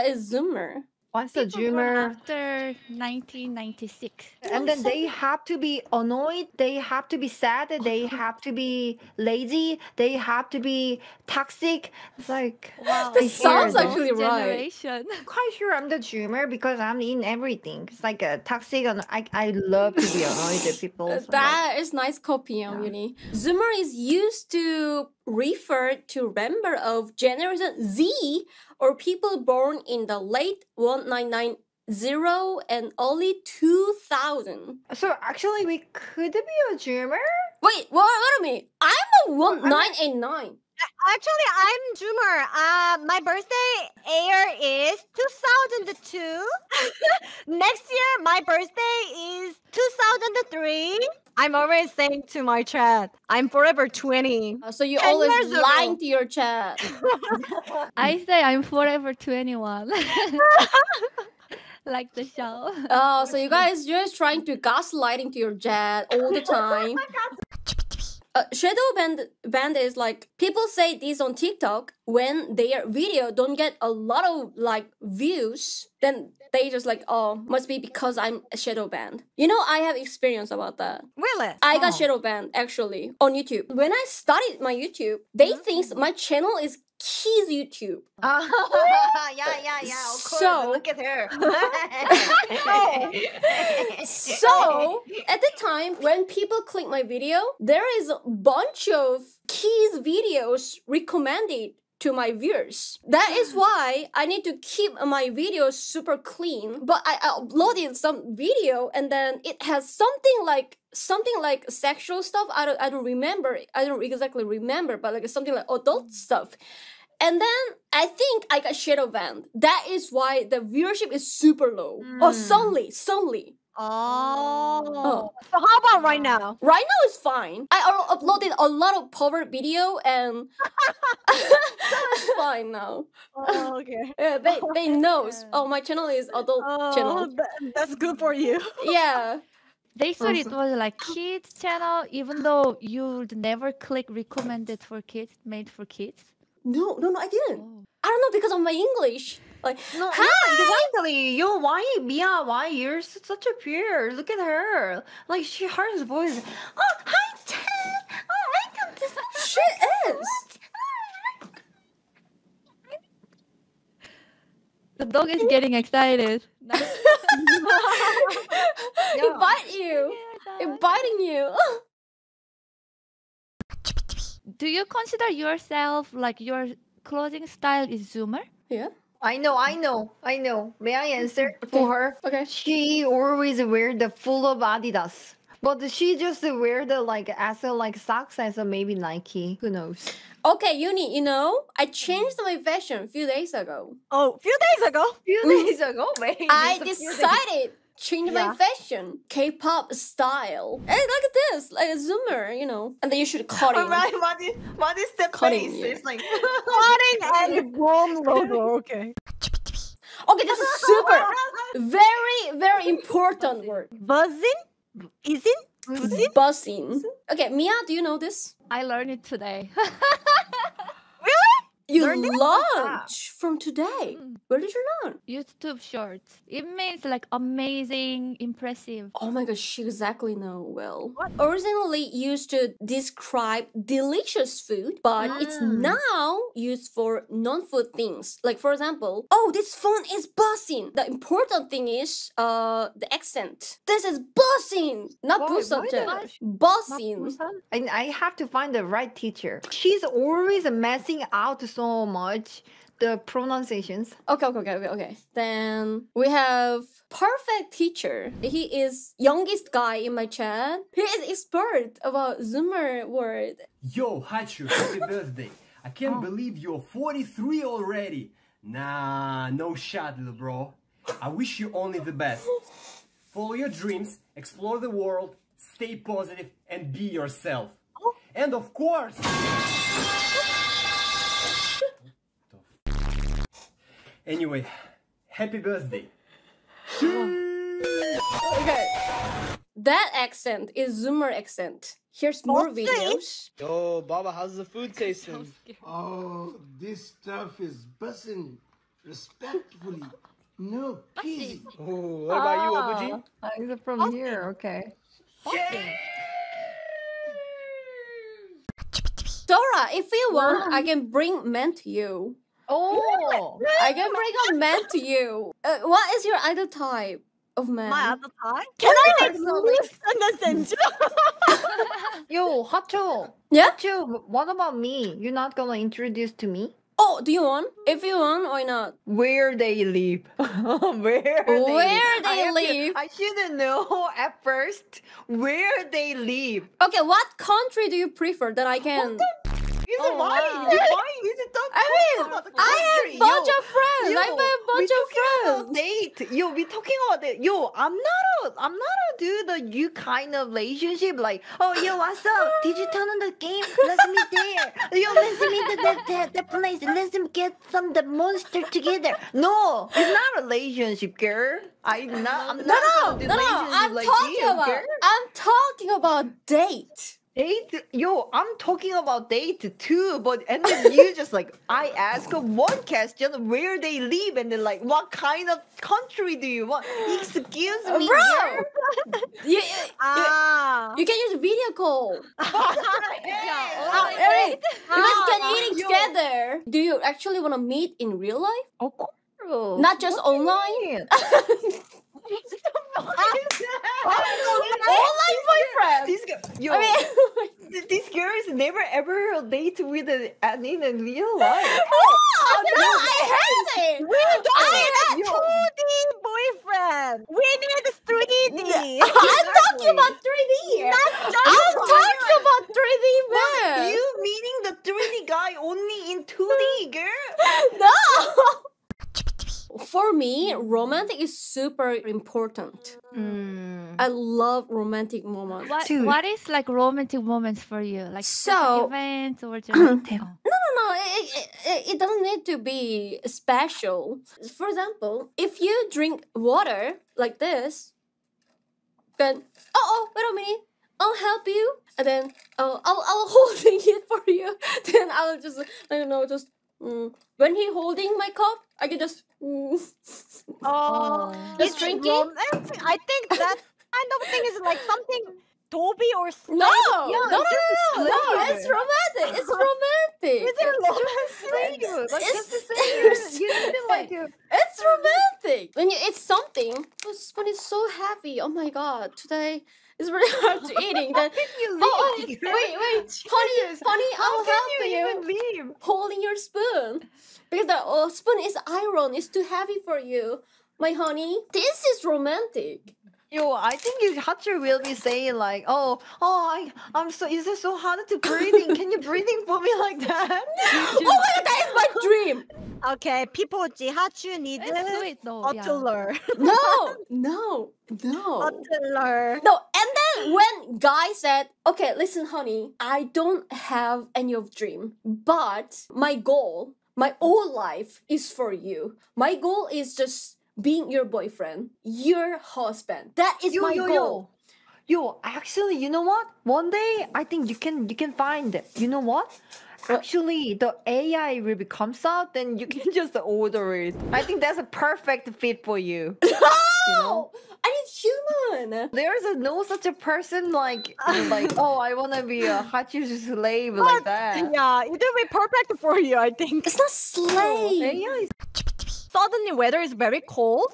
what is Zoomer? What's the People born Zoomer? After 1996. And then they have to be annoyed, they have to be sad, they have to be lazy, they have to be toxic. It's like Wow. That That sounds Those actually right. quite sure I'm the Zoomer because I'm in everything. It's like a toxic and I, I love to be annoyed at people. So like- That is nice copy, um, Yeah. Yuni. Zoomer is used to refer to member of Generation Z or people born in the late 1990 and only 2000. So actually we could be a Zoomer? Wait, what, what a minute. I'm a 1989. Actually, I'm Joomer. Uh, my birthday year is 2002. Next year, my birthday is 2003. I'm always saying to my chat, I'm forever 20. Uh, so you're 10 always years ago. lying to your chat. I say I'm forever 21. like the show. Oh, so you guys just trying to gaslighting to your chat all the time. Uh, shadow band band is like people say this on TikTok when their video don't get a lot of like views, then they just like oh must be because I'm a shadow band. You know I have experience about that. Really? I got Oh. shadow banned actually on YouTube. When I started my YouTube, they think my channel is Keys YouTube. yeah, yeah, yeah. Of course. So- look at her. So at the time when people click my video, there is a bunch of keys videos recommended to my viewers. That is why I need to keep my videos super clean. But I uploaded some video and then it has something like something like sexual stuff. I don't I don't remember. I don't exactly remember, but like something like adult mm. stuff. And then I think I got shadow banned. That is why the viewership is super low. Oh, Mm. suddenly, suddenly. Oh. So how about right now? Right now is fine. I uploaded a lot of pervert video and it's fine now. Oh, okay. Yeah, they they knows. Oh, my channel is adult Oh, channel. tha- that's good for you. Yeah. They thought it was like kids channel, even though you'd never click recommended for kids, made for kids. No, no, no, I didn't. Oh. I don't know because of my English. Like, No, Hi! yeah, exactly. Yo, why, Mia? Why you're such a pure? Look at her. Like she, her voice. Oh, hi, Ted. Oh, welcome to. she is. The dog is getting excited. It bite you. It biting you. Do you consider yourself like your clothing style is zoomer? yeah. I know, I know, I know. May I answer Okay. for her? Okay. She always wear the full of Adidas. But she just wear the like as a like socks as a maybe Nike. Who knows? Okay, Yuni, you know, I changed my fashion a few days ago. Oh, few days ago. Few mm. days ago, maybe. I just a few days. decided change my fashion, K-pop style. Hey, look at this, like a zoomer, you know. And then you should cut it. Alright, what is what is the Cutting, face? yeah. It's like Cutting and boom logo. Okay. Okay, this is super, very, very important word. Bussin'? Isn't? Bussin'? Bussin'. Okay, Mia, do you know this? I learned it today. You launch from today. Mm. Where did you learn? YouTube Shorts. It means like amazing, impressive. Oh my gosh, exactly know well. What? Originally used to describe delicious food, but mm. it's now used for non-food things. Like for example, oh this phone is buzzing. The important thing is uh the accent. This is buzzing, not buzzing. Buzzing. I have to find the right teacher. She's always messing out. So much the pronunciations. Okay, okay, okay, okay, okay. Then we have perfect teacher. He is youngest guy in my chat. He is expert about Zoomer word. Yo, Hachu, happy birthday. I can't Oh. believe you're 43 already. Nah, no shot, little bro. I wish you only the best. Follow your dreams, explore the world, stay positive, and be yourself. Oh. And of course, anyway, happy birthday. Okay. That accent is Zoomer accent. Here's more Okay. videos. Yo, Baba, how's the food tasting? Oh, this stuff is bussin'. respectfully. No kissing. Oh, what about you, Abuji? Ah, is it from here? Okay. Dora, if you want, I can bring men to you. Oh, I can bring a man to you. Uh, what is your idol type of man? My other time? Can I like listen yo, Hachu. Yeah? Hachu, what about me? You're not gonna introduce to me? Oh, do you want? If you want, why not? Where they live? where they Where live? they I live? I shouldn't know at first where they live. Okay, what country do you prefer that I can? Is Oh, why? wow. Why is it talk I mean, about the I have country? bunch Yo, of friends. I have a bunch of talking friends. about date. Yo, we talking about it. Yo, I'm not a, I'm not a do the you kind of relationship. Like, oh, yo, what's up? Did you turn on the game? Let's meet there. Yo, let's meet the the, the, the place. Let's get some the monster together. No, it's not a relationship, girl. I not. I'm No, not no, gonna no, no. I'm like talking you, about. girl. I'm talking about date. Date, yo, I'm talking about date too, but and then you just like I ask one question where they live and then like what kind of country do you want? Excuse me, Bro! You, you, Ah. you can use video call. yeah, Oh, hey, you guys can Ah, eating yo. together. Do you actually want to meet in real life? Of course. Not just What you online? mean? Online boyfriend. This yo, I mean, th- this girl is never ever date with a, an in a real life. oh, no, I heard it. We don't I a yo. 2D boyfriend. We need a 3D. I'm talking about 3D. I'm talking about 3D man. You meaning the 3D guy only in 2D, girl? No. For me, romance is super important. I love romantic moments. What, Dude. what is like romantic moments for you? Like So- special events or just. No, no, no. It, it, it, it doesn't need to be special. For example, if you drink water like this, then oh, oh, wait a minute, I'll help you, and then oh, I'll I'll holding it for you. Then I'll just I don't know, just mm, when he holding my cup, I can just. Oh, Just it's drinking? romantic. I think that kind of thing is like something Toby or no, Slade. no, no, no, no, no, it's romantic. It's romantic. Is it romantic? Like, It's- just to say you, you didn't like you. It's romantic. When you eat something, it's- when it's so heavy. Oh my god, today is really hard to eating. Then You oh, oh, leave, wait, wait, honey, honey, I'll help you you. even leave? Holding your spoon because the oh, spoon is iron. It's too heavy for you, my honey. This is romantic. Yo, I think you Hachu will be saying like, oh, oh, I, I'm so, is it so hard to breathing? Can you breathing for me like that? oh my god, that is my dream. Okay, people Jihachu need It's sweet though. yeah. Butler. No, no, no. Butler. No, and then when guy said, "Okay, listen, honey, I don't have any of dream, but my goal, my whole life is for you. My goal is just being your boyfriend, your husband. That is yo, my yo, goal." yo. Yo, actually, you know what? One day, I think you can, you can find it. You know what? Actually, the AI really comes out, then you can just order it. I think that's a perfect fit for you. No, I need human. There's a, no such a person like like oh I wanna be a Hachu's slave like that. Yeah, it will be perfect for you, I think. It's not slave. AI is Suddenly, weather is very cold.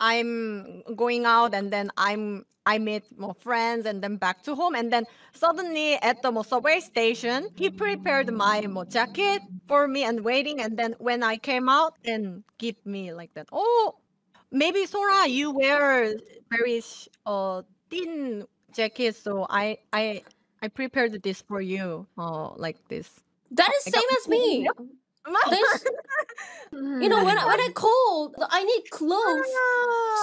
I'm going out, and then I'm I meet more friends, and then back to home, and then suddenly at the subway station, he prepared my mo jacket for me and waiting, and then when I came out, and give me like that. Oh, maybe Sora, you wear very uh thin jacket, so I I I prepared this for you, uh, like this. That is same as me. There's, mm-hmm. you know, when I, when I cold, I need clothes.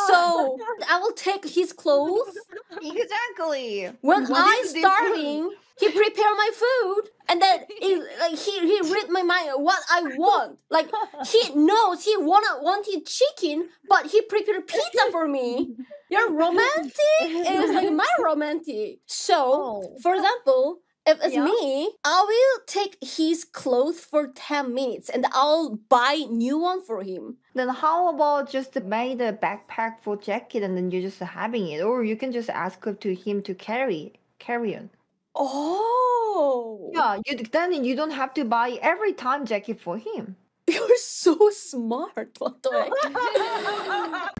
So I will take his clothes. exactly. When What I is this? starving, he prepare my food, and then he, like he he read my mind what I want. Like he knows he wanna wanted chicken, but he prepared pizza for me. You're romantic. It was like my romantic. So, Oh. for example, If it's Yeah. me, I will take his clothes for 10 minutes and I'll buy new one for him. Then how about just make the backpack for jacket and then you're just having it, or you can just ask to him to carry carry on. Oh. Yeah, you then you don't have to buy every time jacket for him. You're so smart, by the way.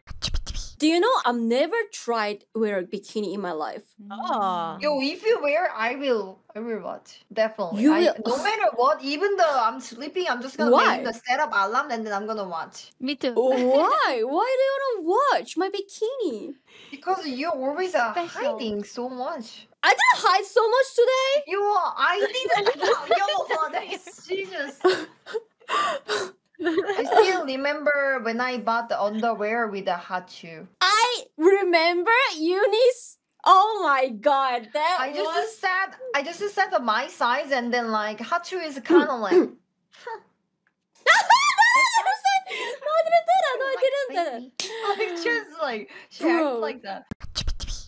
Do you know I've never tried wear a bikini in my life? Oh. Yo, if you wear, I will. I will watch definitely. You I, will- no matter what, even though I'm sleeping, I'm just gonna Why? make the setup alarm and then I'm gonna watch. Me too. Oh, why? Why do you want to watch my bikini? Because you always uh, are hiding so much. I didn't hide so much today. You are. I didn't. Yo, that is Jesus. I still remember when I bought the underwear with the hot shoe. I remember Eunice. Oh my god, that I just was said I just said the my size and then like hot shoe is kind of like. no, I didn't do that. No, I didn't do that. Like just like she acts like that.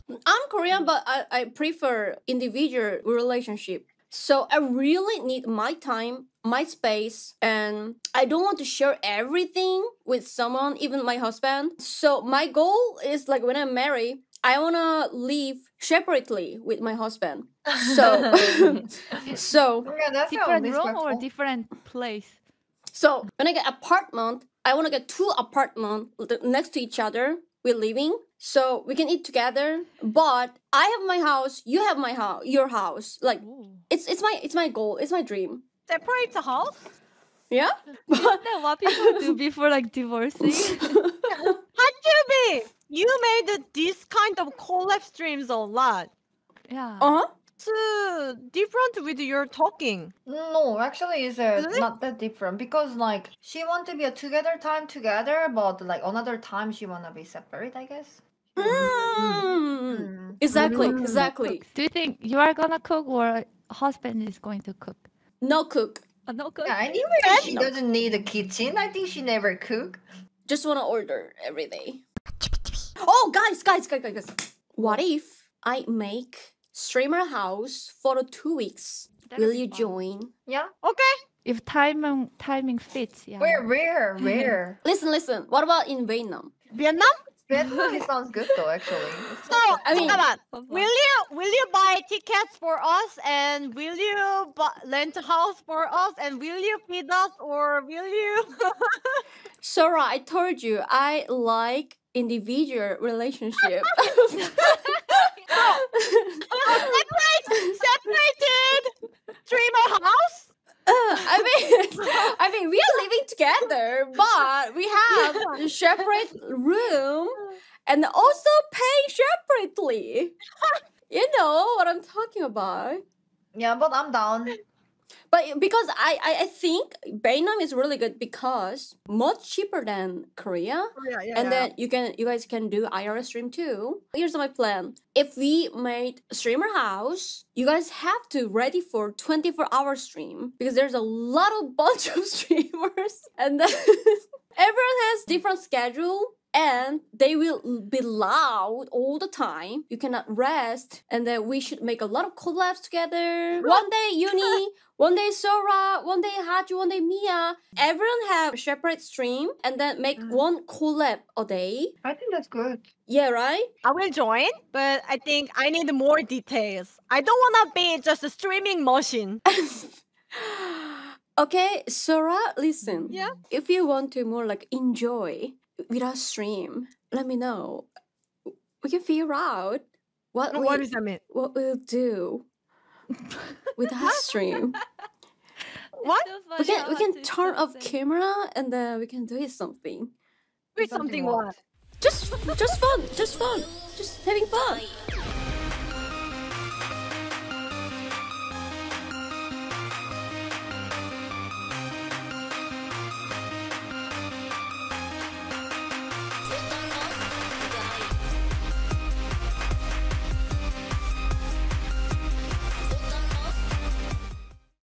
I'm Korean, but I, I prefer individual relationship. So I really need my time, my space, and I don't want to share everything with someone, even my husband. So my goal is like when I'm married, I wanna live separately with my husband. So, so, Yeah, different room or different place? so when I get apartment, I wanna get two apartment next to each other. We're living, so we can eat together. But I have my house, you have my house, your house. Like Ooh. it's it's my it's my goal, it's my dream. Separate the house? Yeah. Isn't that what people do before like divorcing? Hachubby! You made this kind of collab streams a lot. yeah. Uh huh. It's uh, different with your talking. No, actually, it's uh, Really? not that different because like she want to be a together time together, but like another time she wanna be separate. I guess. Mm. Exactly. Mm. Exactly. Do you think you are gonna cook or husband is going to cook? No cook. Uh, no cook. Yeah, anyway, she doesn't need a kitchen. I think she never cook. Just wanna order every day. Oh, guys, guys, guys, guys, guys. What if I make streamer house for two weeks? That Will you fun. join? Yeah. Okay. If timing timing fits, yeah. Where, where, where? Listen, listen. What about in Vietnam? Vietnam? That movie sounds good, though. Actually. So, I mean, come on. Will you will you buy tickets for us, and will you rent a house for us, and will you feed us, or will you? Sora, I told you I like individual relationship. separated, separated, dreamer house. Uh, I mean, I mean, really, together, but we have a separate room and also pay separately. You know what I'm talking about. Yeah, but I'm down. But because I, I, I think Vietnam is really good because much cheaper than Korea. Oh, yeah, yeah. and then you can you guys can do IRL stream too. Here's my plan. If we made streamer house, you guys have to ready for 24 hour stream because there's a lot of bunch of streamers and then everyone has different schedule and they will be loud all the time. You cannot rest and then we should make a lot of collabs together. One day Yuni, one day Sora, one day Hachu, one day Mia. Everyone have a separate stream and then make Mm. one collab a day. I think that's good. Yeah, right? I will join, but I think I need more details. I don't wanna be just a streaming machine. okay, Sora, listen. Yeah. If you want to more like enjoy without stream, let me know. We can figure out what we, what does that mean? what we'll do without stream. What? we can we can turn off camera and then we can do something. Wait, something what? Just just fun, just fun, just having fun.